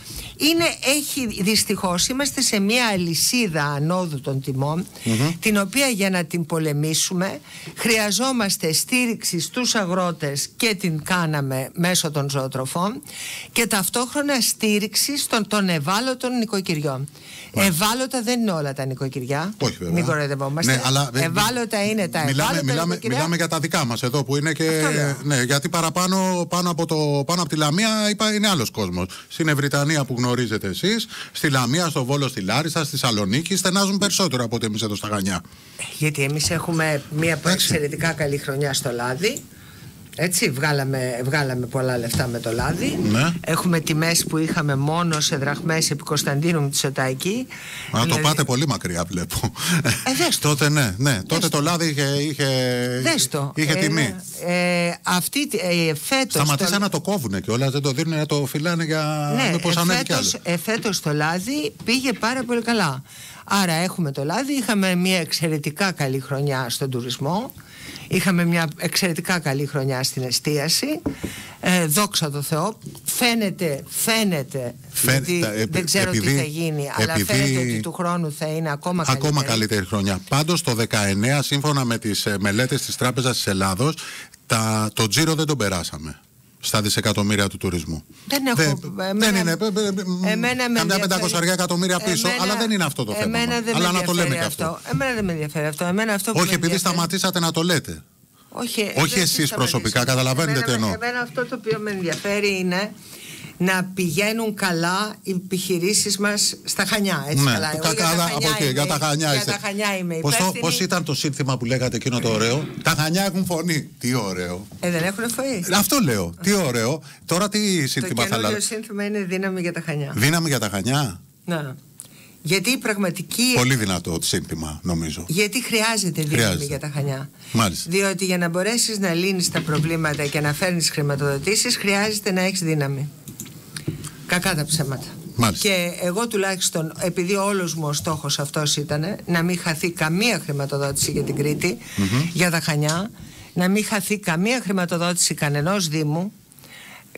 είναι, έχει δυστυχώς είμαστε σε μια αλυσίδα ανόδου των τιμων την οποία για να την πολεμήσουμε χρειαζόμαστε στήριξη στους αγρότες και την κάναμε μέσω των ζωοτροφών και ταυτόχρονα στήριξη των, των ευάλωτων νοικοκυριών Ευάλωτα δεν είναι όλα τα νοικοκυριά. Όχι βέβαια. Μην κοροϊδευόμαστε. Ναι, αλλά... Ευάλωτα είναι τα μιλάμε, ευάλωτα μιλάμε, νοικοκυριά. μιλάμε για τα δικά μας εδώ που είναι και. Ναι, γιατί παραπάνω πάνω από, το, πάνω από τη Λαμία είπα, είναι άλλος κόσμος. Στην Ευρυτανία που γνωρίζετε εσείς, στη Λαμία, στο Βόλο, στη Λάρισα, στη Σαλονίκη στενάζουν περισσότερο από ότι εμείς εδώ στα Γανιά. Γιατί εμείς έχουμε μια εξαιρετικά καλή χρονιά στο λάδι. Έτσι, βγάλαμε, βγάλαμε πολλά λεφτά με το λάδι. Ναι. Έχουμε τιμές που είχαμε μόνο σε δραχμές επί Κωνσταντίνου Μητσοτάκη. Α, δηλαδή... το πάτε πολύ μακριά, βλέπω. Ε, τότε ναι, ναι. τότε το λάδι είχε, είχε, δέστο. είχε τιμή. Ε, ε, αυτή, ε, φέτος Σταματήσαν το... να το κόβουν και όλα, δεν το δίνουν να το φυλάνε για ναι, μήπως ανέβει κι άλλο. Ε, φέτος το λάδι πήγε πάρα πολύ καλά. Άρα έχουμε το λάδι, είχαμε μια εξαιρετικά καλή χρονιά στον τουρισμό. Είχαμε μια εξαιρετικά καλή χρονιά στην εστίαση. Ε, δόξα τω Θεώ. Φαίνεται, φαίνεται, φαίνεται δεν ξέρω τι θα γίνει, αλλά φαίνεται ότι του χρόνου θα είναι ακόμα καλύτερη. Ακόμα καλύτερη χρονιά. Πάντως το 19, σύμφωνα με τις ε, μελέτες της Τράπεζας της Ελλάδος, τα, το τζίρο δεν τον περάσαμε στα δισεκατομμύρια του τουρισμού. Δεν έχω. δεν είναι. Εμένα με καμιά πεντακοσαριά εκατομμύρια πίσω, εμένα, αλλά δεν είναι αυτό το θέμα. Δεν αλλά να το λέμε και αυτό. Εμένα δεν με ενδιαφέρει αυτό. Εμένα αυτό Όχι, επειδή σταματήσατε να το λέτε. Όχι, Όχι εσείς προσωπικά, καταλαβαίνετε τι εννοώ. Εμένα αυτό το οποίο με ενδιαφέρει είναι να πηγαίνουν καλά οι επιχειρήσεις μας στα Χανιά. Έτσι ναι, καλά. Εγώ για, τα από εκεί, για τα Χανιά για τα Χανιά είμαι Πώς ήταν το σύνθημα που λέγατε εκείνο το ωραίο; Τα Χανιά έχουν φωνή. Τι ωραίο. Ε, δεν έχουν φωνή. Αυτό λέω. Τι ωραίο. Τώρα τι σύνθημα θα λέω. Το σύνθημα είναι δύναμη για τα Χανιά. Δύναμη για τα Χανιά; Ναι. Γιατί η πραγματική. Πολύ δυνατό το σύνθημα, νομίζω. Γιατί χρειάζεται δύναμη για τα Χανιά. Μάλιστα. Διότι για να μπορέσεις να λύνεις τα προβλήματα και να φέρνεις χρηματοδοτήσεις, χρειάζεται να έχεις δύναμη. Κακά τα ψέματα. Μάλιστα. Και εγώ τουλάχιστον, επειδή όλος μου ο στόχος αυτός ήταν να μην χαθεί καμία χρηματοδότηση για την Κρήτη, για τα Χανιά, να μην χαθεί καμία χρηματοδότηση κανενός Δήμου,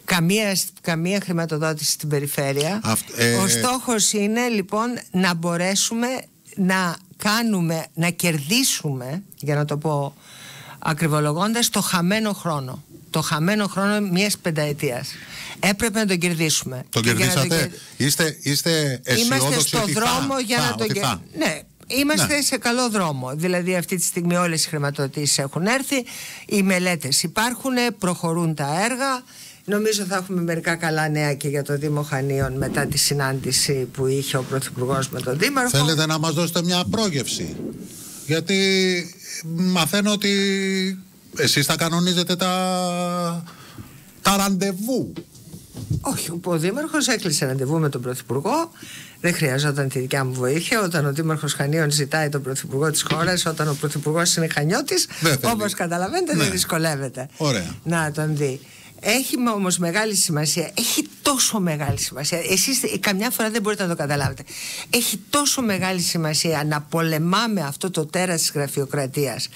καμία, καμία χρηματοδότηση στην περιφέρεια. ε, ο στόχος είναι λοιπόν να μπορέσουμε να κάνουμε, να κερδίσουμε, για να το πω ακριβολογώντας, το χαμένο χρόνο. Το χαμένο χρόνο μιας πενταετίας. Έπρεπε να τον κερδίσουμε. Τον κερδίσατε; Είστε, είστε Είμαστε στο δρόμο για να τον κερδίσουμε. Ναι, Είμαστε σε καλό δρόμο. Δηλαδή, αυτή τη στιγμή όλες οι χρηματοδοτήσεις έχουν έρθει, οι μελέτες υπάρχουν, προχωρούν τα έργα. Νομίζω θα έχουμε μερικά καλά νέα και για το Δήμο Χανίων μετά τη συνάντηση που είχε ο Πρωθυπουργός με τον Δήμαρχο. Θέλετε να μας δώσετε μια πρόγευση. Γιατί μαθαίνω ότι εσείς θα κανονίζετε τα, τα ραντεβού. Όχι, ο Δήμαρχος έκλεισε ραντεβού με τον Πρωθυπουργό. Δεν χρειαζόταν τη δικιά μου βοήθεια. Όταν ο Δήμαρχος Χανίων ζητάει τον Πρωθυπουργό της χώρας, όταν ο Πρωθυπουργός είναι Χανιώτης, Δεν θέλει. όπως καταλαβαίνετε, Ναι. δεν δυσκολεύεται Ωραία. να τον δει. Έχει όμως μεγάλη σημασία. Έχει τόσο μεγάλη σημασία. Εσείς καμιά φορά δεν μπορείτε να το καταλάβετε. Έχει τόσο μεγάλη σημασία να πολεμάμε αυτό το τέρας της γραφειοκρατίας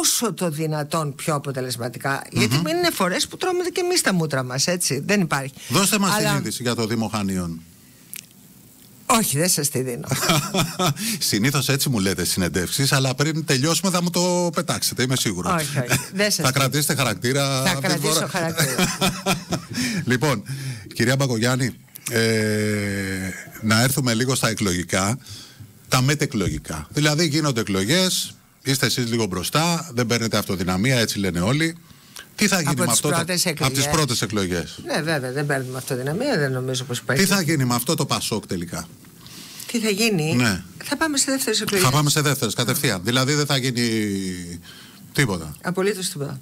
όσο το δυνατόν πιο αποτελεσματικά. Γιατί μην είναι φορές που τρώμε και εμείς τα μούτρα μας, έτσι. Δεν υπάρχει. Δώστε μας Αλλά- την είδηση για το Δήμο Χανίων. Όχι, δεν σας τη δίνω. Συνήθως έτσι μου λέτε συνεντεύξεις, αλλά πριν τελειώσουμε θα μου το πετάξετε, είμαι σίγουρος. Όχι, όχι. Δεν σας θα το- κρατήσετε χαρακτήρα. Θα αυτή τη κρατήσω φορά. χαρακτήρα. λοιπόν, κυρία Μπακογιάννη, ε, να έρθουμε λίγο στα εκλογικά, τα μετεκλογικά. Δηλαδή γίνονται εκλογές, είστε εσείς λίγο μπροστά, δεν παίρνετε αυτοδυναμία, έτσι λένε όλοι. Τι θα γίνει Από με τις αυτό το- πρώτες από τις εκλογές. πρώτες εκλογές; ναι, βέβαια, δεν παίρνουμε αυτοδυναμία, δεν νομίζω πως υπάρχει. Τι θα γίνει με αυτό το Πασόκ τελικά; Τι θα γίνει, Ναι. θα πάμε σε δεύτερες εκλογές. Θα πάμε σε δεύτερες κατευθείαν. Δηλαδή δεν θα γίνει τίποτα. Απολύτως τίποτα.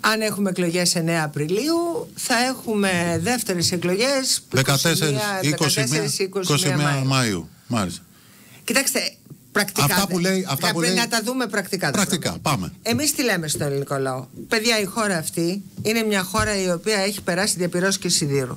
Αν έχουμε εκλογές 9 Απριλίου, θα έχουμε δεύτερες εκλογές 14, 21, 21 Μαΐου. Μάλιστα. Κοιτάξτε, πρακτικά. Αυτά που λέει- αυτά να, που λέει- να τα δούμε πρακτικά. τα Πρακτικά, πράγματα. πάμε. Εμείς τι λέμε στον ελληνικό λαό; Παιδιά, η χώρα αυτή είναι μια χώρα η οποία έχει περάσει διαπυρός και σιδήρου.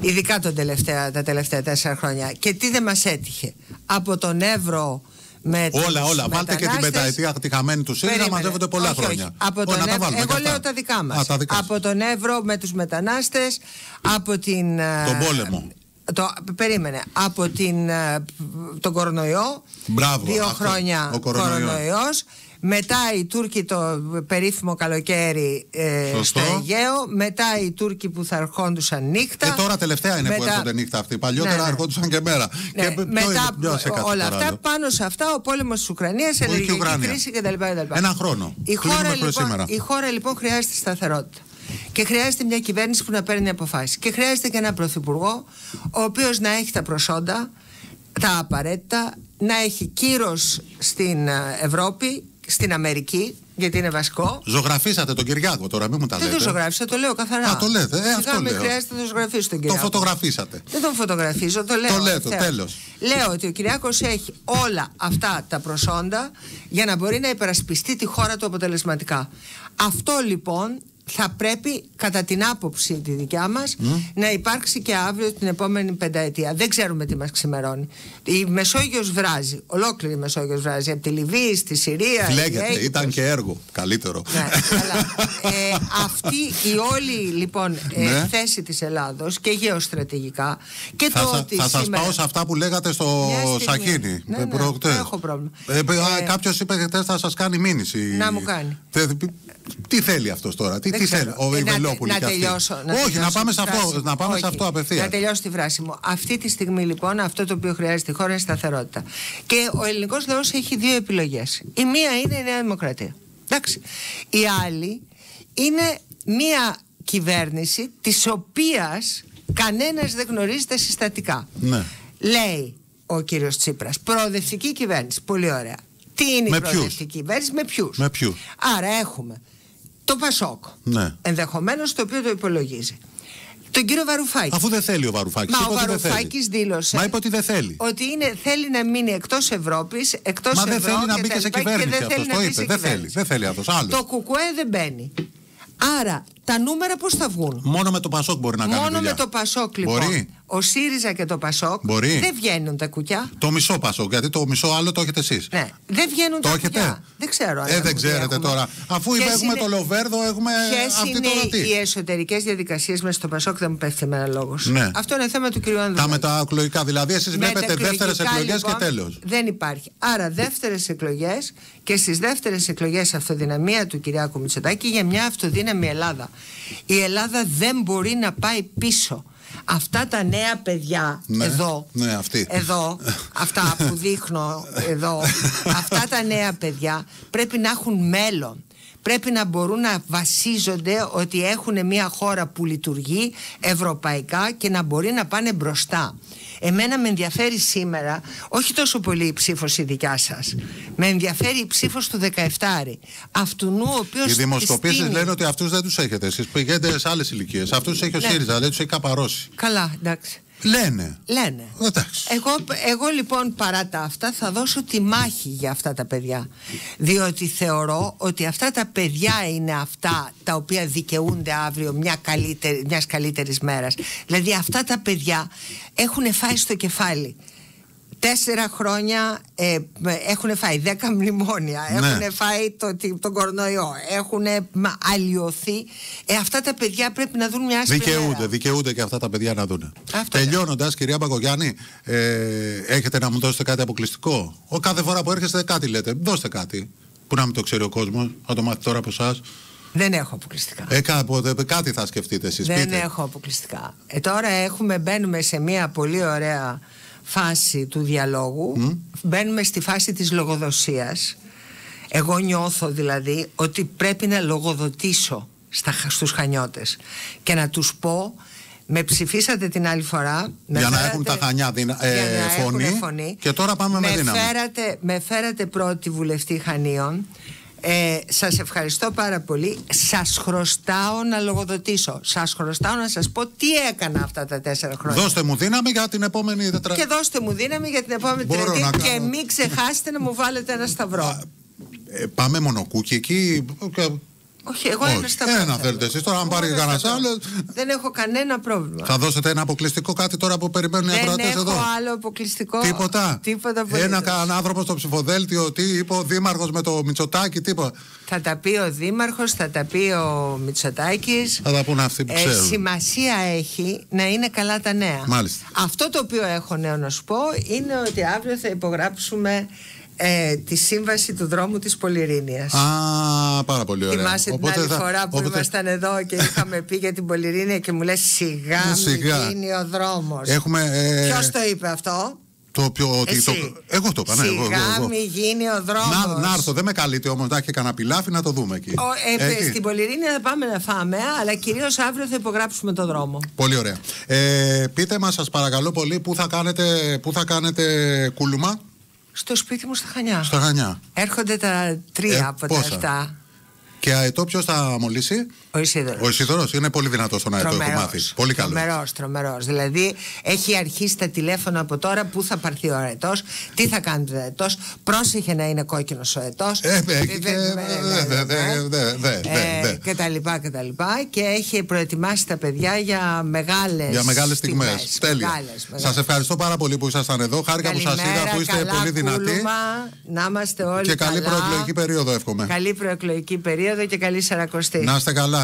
Ειδικά τον τελευταία, τα τελευταία τέσσερα χρόνια. Και τι δεν μας έτυχε; Από τον Εύρο με Όλα, τους όλα. Βάλτε και την μετανάστες. πενταετία τη χαμένη του ΣΥΡΙΖΑ, Περίμενε. μαζεύονται πολλά Όχι, χρόνια. όχι. Από Ω, τον να τα Εύρο- βάλουμε εγώ και αυτά. λέω τα δικά μας. Α, τα δικά σας. Από τον Εύρο με τους μετανάστες, από την. ε, Τον πόλεμο. Το, περίμενε. Από την, ε, τον κορονοϊό. Μπράβο, Δύο αυτό, χρόνια ο κορονοϊός. κορονοϊός. Μετά οι Τούρκοι το περίφημο καλοκαίρι ε, Σωστό. στο Αιγαίο. Μετά οι Τούρκοι που θα ερχόντουσαν νύχτα. Και τώρα τελευταία είναι που Μετά- έρχονται νύχτα αυτοί. Παλιότερα Ναι, ναι. ερχόντουσαν και μέρα. Ναι, και ποιο είναι- μετά ποιο σε κάτι όλα τώρα αυτά, άλλο. πάνω σε αυτά ο πόλεμος της Ουκρανίας, Όχι η ενεργειακή Ουκρανία. κρίση κτλ. κτλ. Ένα χρόνο. Η Κλείνουμε χώρα, προς λοιπόν, σήμερα. η χώρα λοιπόν χρειάζεται σταθερότητα. Και χρειάζεται μια κυβέρνηση που να παίρνει αποφάσεις. Και χρειάζεται και ένα πρωθυπουργό, ο οποίος να έχει τα προσόντα, τα απαραίτητα, να έχει κύρος στην ε, Ευρώπη, στην Αμερική, γιατί είναι βασικό. Ζωγραφίσατε τον Κυριάκο τώρα, μην μου τα Δεν λέτε. το ζωγράφισα, το λέω καθαρά. Α, το λέτε, ε, Σιγά αυτό μην λέω. χρειάζεται να το ζωγραφίσω τον Το Κυριάκο. φωτογραφίσατε. Δεν τον φωτογραφίζω, το λέω. Το λέτε, ευθέως. τέλος. Λέω ότι ο Κυριάκος έχει όλα αυτά τα προσόντα για να μπορεί να υπερασπιστεί τη χώρα του αποτελεσματικά. Αυτό λοιπόν θα πρέπει κατά την άποψη τη δικιά μας να υπάρξει και αύριο την επόμενη πενταετία. Δεν ξέρουμε τι μας ξημερώνει. Η Μεσόγειος βράζει, ολόκληρη η Μεσόγειος βράζει, από τη Λιβύη στη Συρία. η Λέγεται, Αίγυπτος. ήταν και έργο. Καλύτερο. Ναι, αλλά, ε, αυτή η όλη λοιπόν ε, Ναι. θέση της Ελλάδος και γεωστρατηγικά και Θα, το σα- ότι θα σας σήμερα... πάω σε αυτά που λέγατε στο Μια στιγμή. Σαχίνι. Ναι, ε, ναι, προχτές. δεν έχω πρόβλημα. Ε, Ε, Κάποιος είπε χθε θα σας κάνει μήνυση. Να μου κάνει. Τε- τι θέλει αυτός τώρα, τι, Δεν τι ξέρω. θέλει, ο Ε, να, Ιβελόπουλο να και αυτοί. τελειώσω. Να Όχι, τελειώσω να πάμε, τη σε αυτό, φράση. να πάμε σε Όχι, αυτό απευθείας. Να τελειώσω τη φράση μου. Αυτή τη στιγμή λοιπόν αυτό το οποίο χρειάζεται η χώρα είναι σταθερότητα. Και ο ελληνικός λαός έχει δύο επιλογές. Η μία είναι η Νέα Δημοκρατία. Εντάξει. Η άλλη είναι μία κυβέρνηση της οποίας κανένας δεν γνωρίζει τα συστατικά. Ναι. Λέει ο κύριος Τσίπρας προοδευτική κυβέρνηση. Πολύ ωραία. Τι είναι Με η ποιους; προοδευτική κυβέρνηση, με ποιους; Με ποιους; Άρα έχουμε το Πασόκ. Ναι. Ενδεχομένως το οποίο το υπολογίζει. Τον κύριο Βαρουφάκη. Αφού δεν θέλει ο Βαρουφάκης. Μα ο Βαρουφάκης δήλωσε Μα είπε ότι δεν θέλει. ότι είναι, θέλει να μείνει εκτός Ευρώπης, εκτός Μα ευρώ δεν θέλει να και μπει τα και σε λοιπά κυβέρνηση δεν αυτός, θέλει το να μπει είπε. σε Δεν θέλει, κυβέρνηση. δεν θέλει αυτός, άλλος. Το κουκουέ δεν μπαίνει. Άρα τα νούμερα πώς θα βγουν; Μόνο με το Πασόκ μπορεί να κάνει Μόνο δουλειά. με το Πασόκ λοιπόν. Μπορεί. Ο ΣΥΡΙΖΑ και το Πασόκ Μπορεί. δεν βγαίνουν τα κουκιά. Το μισό Πασόκ, γιατί το μισό άλλο το έχετε εσείς. Ναι, δεν βγαίνουν Το τα έχετε; κουκιά. Δεν ξέρω. αν Ε, δεν έχουμε- ξέρετε έχουμε. τώρα. Αφού Ποιες έχουμε είναι- το Λοβέρδο, έχουμε Ποιες αυτή είναι τώρα τι. οι εσωτερικές διαδικασίες μέσα στο Πασόκ, δεν μου πέφτει εμένα λόγος. Ναι. Αυτό είναι θέμα του κ. Ανδρουλάκη. Τα μεταεκλογικά. Δηλαδή, εσείς βλέπετε Μεταεκλογικά, δεύτερες εκλογές λοιπόν, και τέλος. Δεν υπάρχει. Άρα, δεύτερες εκλογές και στις δεύτερες εκλογές αυτοδυναμία του Κυριάκου Μητσοτάκη για μια αυτοδύναμη Ελλάδα. Η Ελλάδα δεν μπορεί να πάει πίσω. αυτά τα νέα παιδιά Ναι, εδώ, ναι, αυτή. εδώ, αυτά που δείχνω εδώ, αυτά τα νέα παιδιά πρέπει να έχουν μέλλον. Πρέπει να μπορούν να βασίζονται ότι έχουν μια χώρα που λειτουργεί ευρωπαϊκά και να μπορεί να πάνε μπροστά. Εμένα με ενδιαφέρει σήμερα όχι τόσο πολύ η ψήφος η δικιά σας. Με ενδιαφέρει η ψήφος του 17 Αυτού ο οποίος Οι δημοσκοπήσεις στείνει- λένε ότι αυτούς δεν τους έχετε. Εσείς πηγαίνετε σε άλλες ηλικίες. Αυτούς του έχει ο Ναι. ΣΥΡΙΖΑ, δεν τους έχει καπαρώσει. Καλά, εντάξει. Λένε. Λένε. Εντάξει. Εγώ, εγώ λοιπόν παρά τα αυτά θα δώσω τη μάχη για αυτά τα παιδιά. Διότι θεωρώ ότι αυτά τα παιδιά είναι αυτά τα οποία δικαιούνται αύριο μια καλύτερη, μιας καλύτερης μέρας. Δηλαδή αυτά τα παιδιά έχουν φάει στο κεφάλι. Τέσσερα χρόνια ε, έχουν φάει δέκα μνημόνια, Ναι. έχουν φάει το, τι- τον κορονοϊό, έχουν αλλοιωθεί. Ε, αυτά τα παιδιά πρέπει να δουν μια άσπρη Δικαιούνται, μέρα. δικαιούνται και αυτά τα παιδιά να δουν. Αυτό Τελειώνοντας, κυρία Μπαγκογιάννη, ε, έχετε να μου δώσετε κάτι αποκλειστικό; Ο κάθε φορά που έρχεστε κάτι λέτε. Δώστε κάτι. Που να μην το ξέρει ο κόσμος, να το μάθει τώρα από εσάς. Δεν έχω αποκλειστικά. Ε, κάποτε, κάτι θα σκεφτείτε εσείς. Δεν Πείτε. έχω αποκλειστικά. Ε, τώρα έχουμε, μπαίνουμε σε μια πολύ ωραία φάση του διαλόγου. Μπαίνουμε στη φάση της λογοδοσίας. Εγώ νιώθω δηλαδή ότι πρέπει να λογοδοτήσω στα, στους χανιώτες και να τους πω με ψηφίσατε την άλλη φορά με Για να φέρατε- έχουν τα Χανιά δυνα- ε, για να έχουν φωνή φωνή. και τώρα πάμε με δύναμη. Φέρατε, με φέρατε πρώτη βουλευτή Χανίων ε, σας ευχαριστώ πάρα πολύ Σας χρωστάω να λογοδοτήσω Σας χρωστάω να σας πω τι έκανα αυτά τα τέσσερα χρόνια Δώστε μου δύναμη για την επόμενη τετρα... Και δώστε μου δύναμη για την επόμενη Μπορώ τριετία να Και κάνω. μην ξεχάσετε να μου βάλετε ένα σταυρό Ε, πάμε μονοκούκι εκεί. Και- Όχι, εγώ Όχι, ένα σταυρό ένα θέλω. θέλετε εσείς. Τώρα, αν Εγώ πάρει ένα κανένας σταυρό. άλλος- Δεν έχω κανένα πρόβλημα Θα δώσετε ένα αποκλειστικό κάτι τώρα που περιμένουν οι Δεν ακροατές έχω εδώ; άλλο αποκλειστικό Τίποτα. Τίποτα Ένα απολύτως. κανένα άνθρωπο στο ψηφοδέλτιο, τι είπε ο Δήμαρχος με το Μητσοτάκι, τίποτα. Θα τα πει ο Δήμαρχος, θα τα πει ο Μητσοτάκης Θα τα πούνε αυτοί που Ε, ξέρουν. σημασία έχει να είναι καλά τα νέα. Μάλιστα. Αυτό το οποίο έχω νέο να σου πω είναι ότι αύριο θα υπογράψουμε ε, τη σύμβαση του δρόμου της Πολυρίνειας. Α, πάρα πολύ ωραία. Θυμάσαι την Οπότε άλλη θα- φορά που οπότε ήμασταν εδώ και είχαμε πει για την Πολυρίνεια και μου λες σιγά Ναι, μη σιγά. γίνει ο δρόμος. Έχουμε. Ε, Ποιος το είπε αυτό; Το πιο. Ότι Εσύ. το, εγώ το είπα, ναι. εγώ, Σιγά εγώ, εγώ. μη γίνει ο δρόμος. Να, να έρθω, δεν με καλείτε όμως να έχει κανένα πιλάφι να το δούμε εκεί. Ο, ε, Εκεί. στην Πολυρίνεια θα πάμε να φάμε, αλλά κυρίως αύριο θα υπογράψουμε το δρόμο. Πολύ ωραία. Ε, πείτε μας σας παρακαλώ πολύ πού θα κάνετε, πού θα κάνετε κούλουμα; Στο σπίτι μου στα Χανιά. στα Χανιά. Έρχονται τα τρία Ε, από πόσα; τα εφτά. Και αετό ποιος θα μολύσει; Ο Ισίδωρος. Ο Ισίδωρος είναι πολύ δυνατός στον αετό, έχω μάθει. Πολύ καλός. Τρομερός, τρομερός. Δηλαδή έχει αρχίσει τα τηλέφωνα από τώρα πού θα πάρθει ο αετός, τι θα κάνει ο αετός, πρόσεχε να είναι κόκκινος ο αετός. Ε, έχει και- Ε, ε, δε, δε, δε, δε, δε, ε, δε. Και τα λοιπά και τα λοιπά και έχει προετοιμάσει τα παιδιά για μεγάλες Για μεγάλες στιγμές. Τέλεια. Μεγάλες, μεγάλες. Σας ευχαριστώ πάρα πολύ που ήσασταν εδώ. Χάρηκα που σας είδα Καλημέρα, που είστε καλά πολύ δυνατοί. κούλουμα, να είμαστε όλοι Και καλή καλά. προεκλογική περίοδο εύχομαι. Καλή προεκλογική περίοδο και καλή σαρακοστή. Να είστε καλά.